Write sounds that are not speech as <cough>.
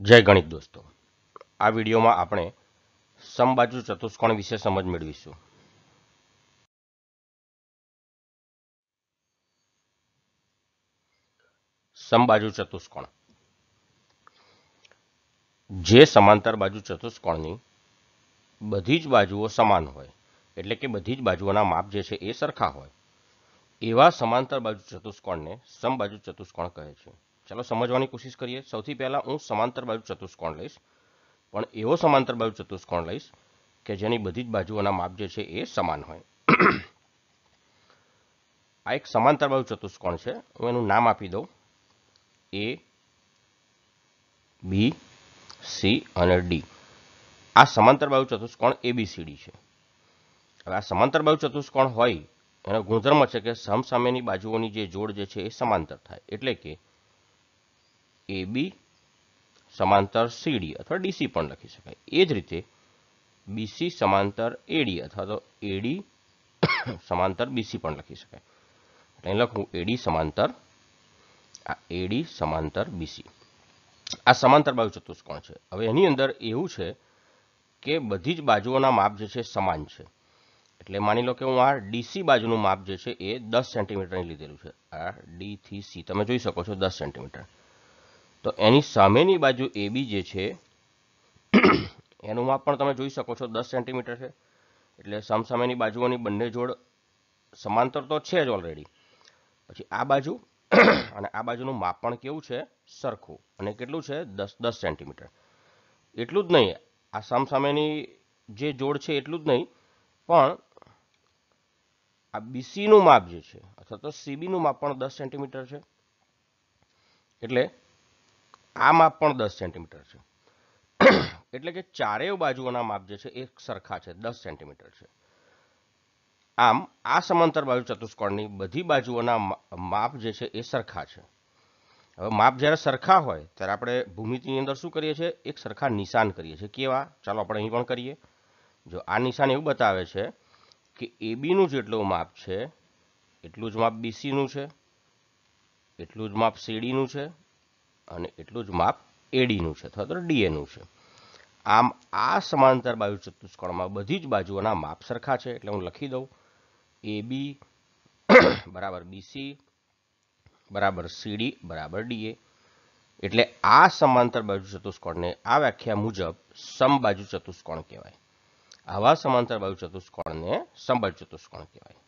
જય ગણિત દોસ્તો. આ વિડીયોમાં આપણે સમબાજુ ચતુષ્કોણ વિશે સમજ મેળવીશું. સમબાજુ ચતુષ્કોણ. જે સમાંતર બાજુ ચતુષ્કોણની બધી જ બાજુઓ સમાન હોય, એટલે કે બધી જ બાજુઓના માપ જે છે એ સરખા હોય, એવા સમાંતર બાજુ ચતુષ્કોણને સમબાજુ ચતુષ્કોણ કહે છે. ચાલો સમજવાની કોશિશ કરીએ. સૌથી પહેલાં હું સમાંતર બાજુ ચતુષ્કોણ લઈશ. પણ એવો સમાંતર બાજુ ચતુષ્કોણ લઈશ કે જેની બધી જ બાજુઓના માપ જે છે એ સમાન હોય. આ એક સમાંતર બાજુ ચતુષ્કોણ છે. હું એનું નામ આપી દઉં. એ બી સી અને ડી આ સમાંતર બાજુ ચતુષ્કોણ એબીસીડી છે. હવે આ સમાંતર બાજુ ચતુષ્કોણ હોય, એનો ગુણધર્મ છે કે સમસામેની બાજુઓની જે જોડ જે છે એ સમાંતર થાય. એટલે કે એ સમાંતર સીડી અથવા ડીસી પણ લખી શકાય. એ જ રીતે બીસી સમાંતર એડી અથવા તો એડી <coughs> સમાંતર બીસી પણ લખી શકાય. એટલે અહીં લખું એડી સમાંતર, આ એડી સમાંતર બીસી આ સમાંતર બાજુ ચતુષ્કોણ છે. હવે એની અંદર એવું છે કે બધી જ બાજુઓના માપ જે છે સમાન છે. એટલે માની લો કે હું આ ડીસી બાજુનું માપ જે છે એ દસ સેન્ટીમીટરની લીધેલું છે. આ ડી થી સી તમે જોઈ શકો છો દસ સેન્ટીમીટર. તો એની સામેની બાજુ એ બી જે છે, એનું માપ પણ તમે જોઈ શકો છો, દસ સેન્ટીમીટર છે. એટલે સમસામેની બાજુઓની બંને જોડ સમાંતર તો છે જ ઓલરેડી પછી આ બાજુ અને આ બાજુનું માપ પણ કેવું છે? સરખું. અને કેટલું છે? દસ દસ સેન્ટીમીટર. એટલું જ નહીં, આ સામસામેની જે જોડ છે એટલું જ નહીં, પણ આ બીસીનું માપ જે છે, અથવા તો સીબીનું માપ પણ દસ સેન્ટીમીટર છે. એટલે આ માપ પણ દસ સેન્ટીમીટર છે. એટલે કે ચારેય બાજુઓના માપ જે છે એ સરખા છે, દસ સેન્ટીમીટર છે. આમ, આ સમાંતર બાજુ ચતુષ્કોણની બધી બાજુઓના માપ જે છે એ સરખા છે. હવે માપ જ્યારે સરખા હોય, ત્યારે આપણે ભૂમિતિની અંદર શું કરીએ છીએ? એક સરખા નિશાન કરીએ છીએ. કેવા? ચાલો આપણે અહીં પણ કરીએ. જો આ નિશાન એવું બતાવે છે કે એબીનું જેટલું માપ છે, એટલું જ માપ બીસીનું છે, એટલું જ માપ સીડીનું છે અને એટલું જ માપ એડીનું છે, અથવા તો ડીએનું છે. આમ આ સમાંતર બાજુ ચતુષ્કોણમાં બધી જ બાજુઓના માપ સરખા છે, એટલે હું લખી દઉં. એ બી <coughs> બરાબર બીસી બરાબર સીડી બરાબર ડીએ એટલે આ સમાંતર બાજુ ચતુષ્કોણને આ વ્યાખ્યા મુજબ સમબાજુ ચતુષ્કોણ કહેવાય. આવા સમાંતર બાજુ ચતુષ્કોણને સમબાજુ ચતુષ્કોણ કહેવાય.